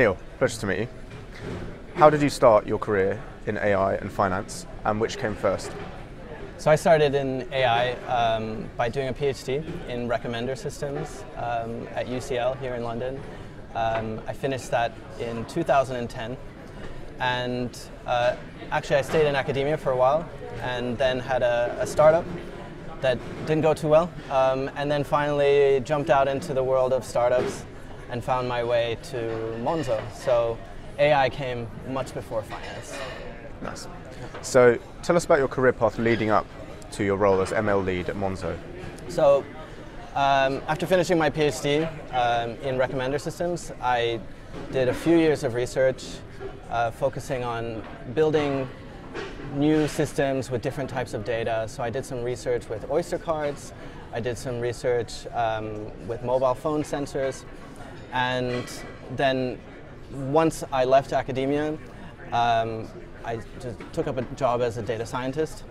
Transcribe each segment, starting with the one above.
Neal, pleasure to meet you. How did you start your career in AI and finance, and which came first? So I started in AI um, by doing a PhD in recommender systems um, at UCL here in London. Um, I finished that in 2010, and uh, actually I stayed in academia for a while, and then had a, a startup that didn't go too well, um, and then finally jumped out into the world of startups and found my way to Monzo. So AI came much before finance. Nice. So tell us about your career path leading up to your role as ML lead at Monzo. So um, after finishing my PhD um, in recommender systems, I did a few years of research uh, focusing on building new systems with different types of data. So I did some research with Oyster cards, I did some research um, with mobile phone sensors, and then once I left academia, um, I just took up a job as a data scientist.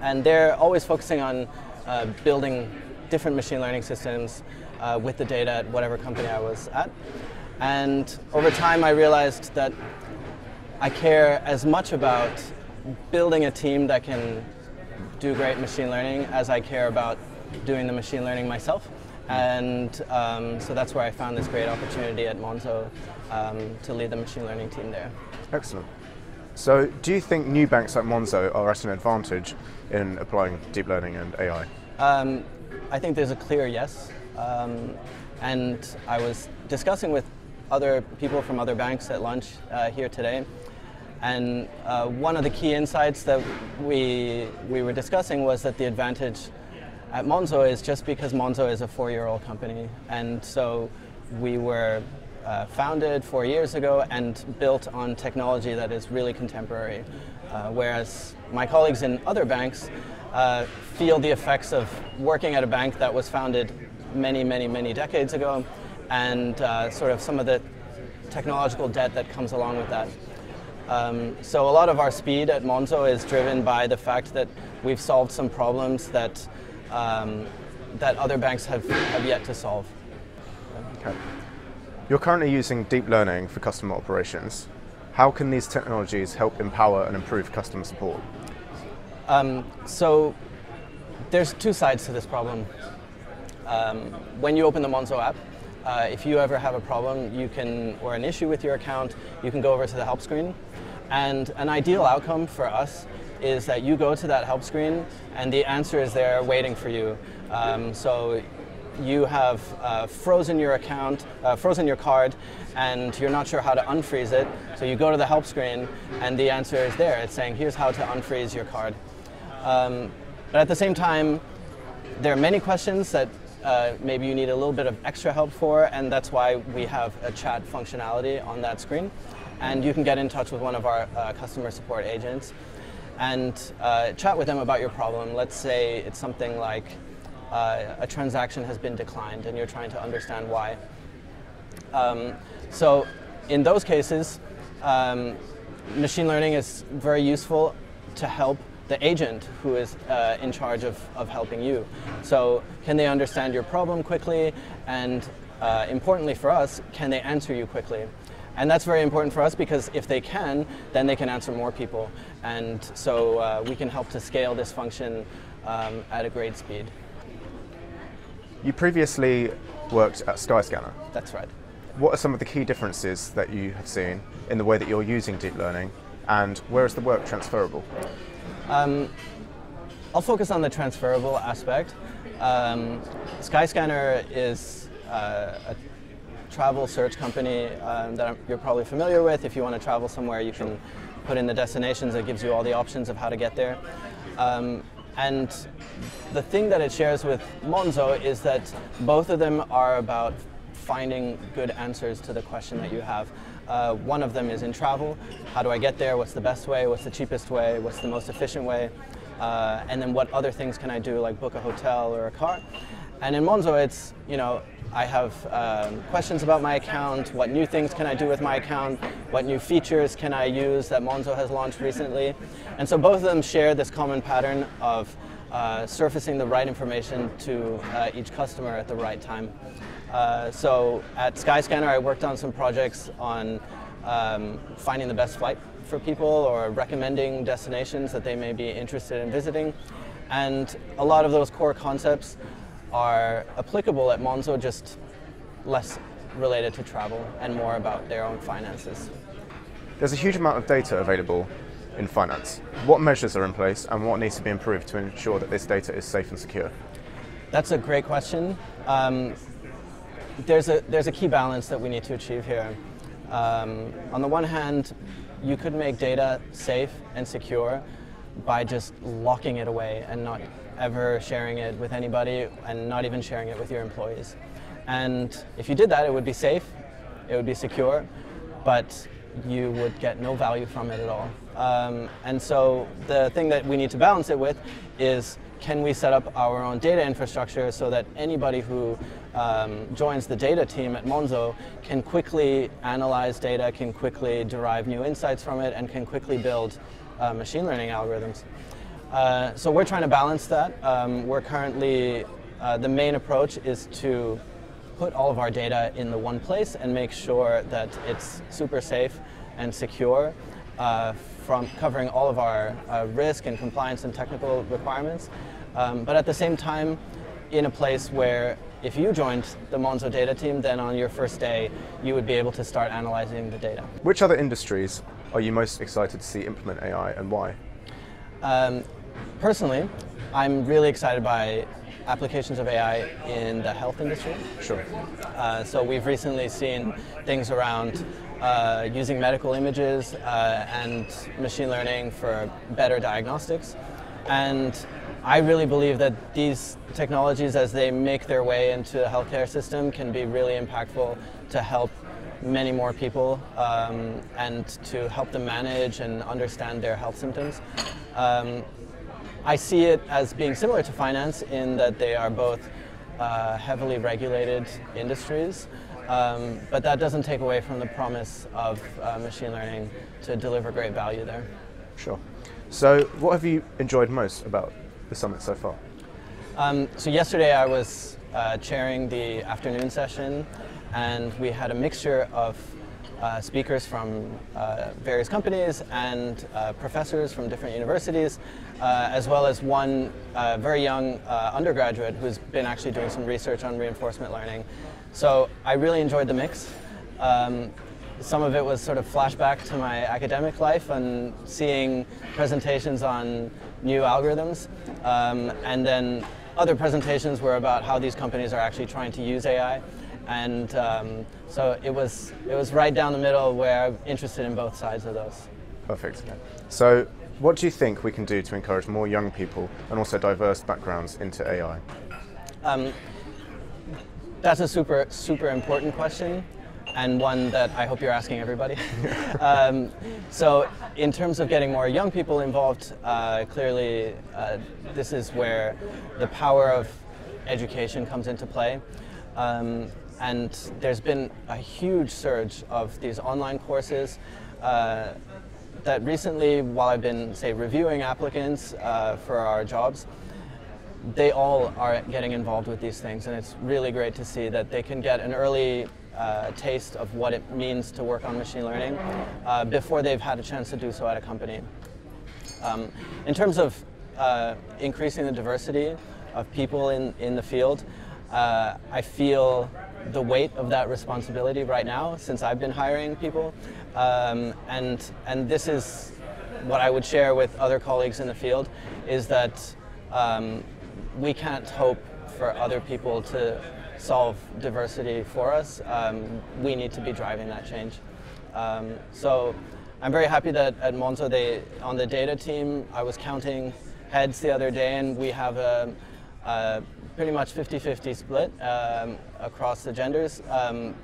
And they're always focusing on uh, building different machine learning systems uh, with the data at whatever company I was at. And over time, I realized that I care as much about building a team that can do great machine learning as I care about doing the machine learning myself. And um, so that's where I found this great opportunity at Monzo um, to lead the machine learning team there. Excellent. So, do you think new banks like Monzo are at an advantage in applying deep learning and AI? Um, I think there's a clear yes. Um, and I was discussing with other people from other banks at lunch uh, here today. And uh, one of the key insights that we, we were discussing was that the advantage at Monzo is just because Monzo is a four-year-old company. And so we were uh, founded four years ago and built on technology that is really contemporary. Uh, whereas my colleagues in other banks uh, feel the effects of working at a bank that was founded many, many, many decades ago and uh, sort of some of the technological debt that comes along with that. Um, so a lot of our speed at Monzo is driven by the fact that we've solved some problems that, um, that other banks have, have yet to solve. Okay. You're currently using deep learning for customer operations. How can these technologies help empower and improve customer support? Um, so there's two sides to this problem. Um, when you open the Monzo app, uh, if you ever have a problem, you can, or an issue with your account, you can go over to the help screen. And an ideal outcome for us is that you go to that help screen and the answer is there waiting for you. Um, so you have uh, frozen your account, uh, frozen your card, and you're not sure how to unfreeze it. So you go to the help screen, and the answer is there. It's saying, here's how to unfreeze your card. Um, but at the same time, there are many questions that uh, maybe you need a little bit of extra help for, and that's why we have a chat functionality on that screen. And you can get in touch with one of our uh, customer support agents and uh, chat with them about your problem. Let's say it's something like uh, a transaction has been declined and you're trying to understand why. Um, so in those cases, um, machine learning is very useful to help the agent who is uh, in charge of, of helping you. So can they understand your problem quickly? And uh, importantly for us, can they answer you quickly? And that's very important for us because if they can, then they can answer more people. And so uh, we can help to scale this function um, at a great speed. You previously worked at Skyscanner. That's right. What are some of the key differences that you have seen in the way that you're using deep learning and where is the work transferable? Um, I'll focus on the transferable aspect. Um, Skyscanner is uh, a travel search company um, that you're probably familiar with. If you want to travel somewhere, you can put in the destinations. It gives you all the options of how to get there. Um, and the thing that it shares with Monzo is that both of them are about finding good answers to the question that you have. Uh, one of them is in travel. How do I get there? What's the best way? What's the cheapest way? What's the most efficient way? Uh, and then what other things can I do, like book a hotel or a car? And in Monzo, it's, you know, I have um, questions about my account, what new things can I do with my account, what new features can I use that Monzo has launched recently. And so both of them share this common pattern of uh, surfacing the right information to uh, each customer at the right time. Uh, so at Skyscanner, I worked on some projects on um, finding the best flight for people or recommending destinations that they may be interested in visiting. And a lot of those core concepts are applicable at Monzo, just less related to travel and more about their own finances. There's a huge amount of data available in finance. What measures are in place and what needs to be improved to ensure that this data is safe and secure? That's a great question. Um, there's, a, there's a key balance that we need to achieve here. Um, on the one hand, you could make data safe and secure by just locking it away and not ever sharing it with anybody and not even sharing it with your employees. And if you did that, it would be safe, it would be secure, but you would get no value from it at all. Um, and so the thing that we need to balance it with is can we set up our own data infrastructure so that anybody who um, joins the data team at Monzo can quickly analyze data, can quickly derive new insights from it, and can quickly build uh, machine learning algorithms. Uh, so we're trying to balance that. Um, we're currently, uh, the main approach is to put all of our data in the one place and make sure that it's super safe and secure uh, from covering all of our uh, risk and compliance and technical requirements. Um, but at the same time, in a place where if you joined the Monzo data team, then on your first day, you would be able to start analyzing the data. Which other industries are you most excited to see implement AI and why? Um, personally, I'm really excited by applications of AI in the health industry. Sure. Uh, so we've recently seen things around uh, using medical images uh, and machine learning for better diagnostics. And I really believe that these technologies, as they make their way into the healthcare system, can be really impactful to help many more people um, and to help them manage and understand their health symptoms. Um, I see it as being similar to finance in that they are both uh, heavily regulated industries, um, but that doesn't take away from the promise of uh, machine learning to deliver great value there. Sure. So, what have you enjoyed most about the summit so far? Um, so, yesterday I was uh, chairing the afternoon session, and we had a mixture of uh, speakers from uh, various companies and uh, professors from different universities, uh, as well as one uh, very young uh, undergraduate who's been actually doing some research on reinforcement learning. So I really enjoyed the mix. Um, some of it was sort of flashback to my academic life and seeing presentations on new algorithms. Um, and then other presentations were about how these companies are actually trying to use AI and um, so it was it was right down the middle where I'm interested in both sides of those. Perfect. So, what do you think we can do to encourage more young people and also diverse backgrounds into AI? Um, that's a super super important question. And one that I hope you're asking everybody. um, so, in terms of getting more young people involved, uh, clearly uh, this is where the power of education comes into play. Um, and there's been a huge surge of these online courses uh, that recently, while I've been, say, reviewing applicants uh, for our jobs, they all are getting involved with these things, and it's really great to see that they can get an early uh, taste of what it means to work on machine learning uh, before they've had a chance to do so at a company. Um, in terms of uh, increasing the diversity of people in, in the field, uh, I feel the weight of that responsibility right now since I've been hiring people. Um, and, and this is what I would share with other colleagues in the field is that um, we can't hope for other people to solve diversity for us. Um, we need to be driving that change. Um, so I'm very happy that at Monzo, they, on the data team, I was counting heads the other day and we have a, a pretty much 50-50 split um, across the genders. Um,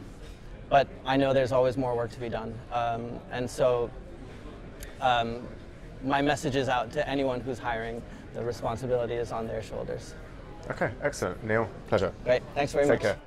but I know there's always more work to be done. Um, and so um, my message is out to anyone who's hiring. The responsibility is on their shoulders. Okay, excellent. Neal, pleasure. Great. Thanks very Take much. care.